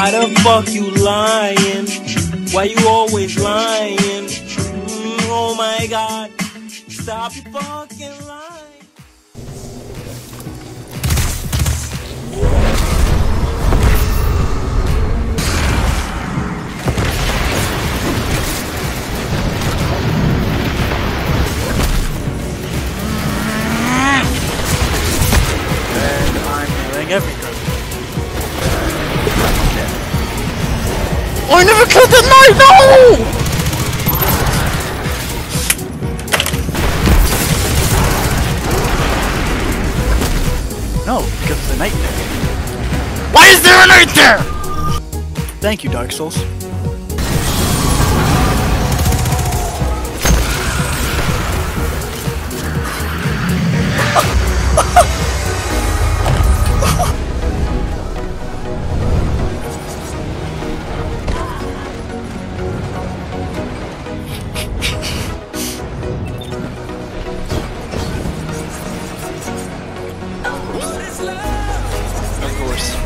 Why the fuck you lying? Why you always lying? Mm, oh my god. Stop fucking lying. I never killed the knight, no! No, because a knight there. Why is there a knight there? Thank you, Dark Souls. Of course.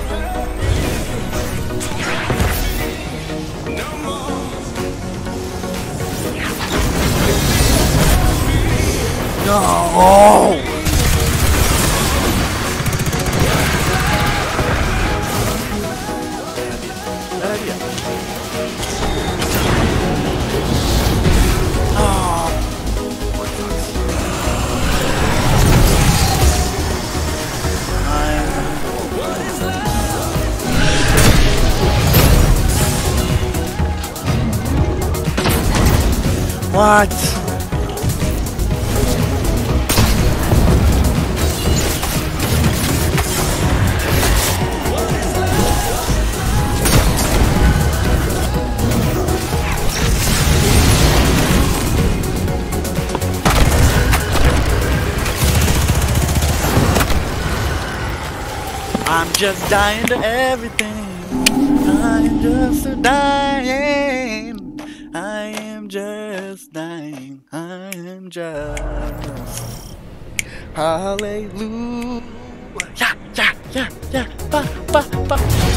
No! What? I'm just dying to everything. I'm just dying. I am just dying. I am just. Hallelujah. Yeah, yeah, yeah, yeah. Ba, ba, ba.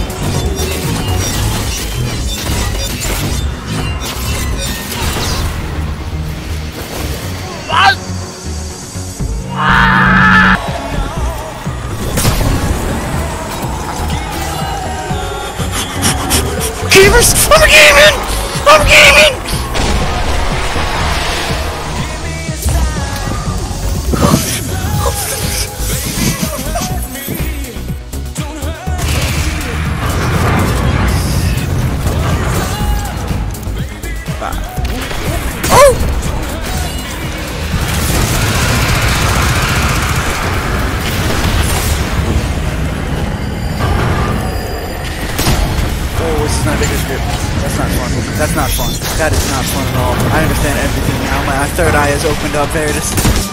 Is. That's not fun. That's not fun. That is not fun at all. I understand everything now. My third eye has opened up. There it is.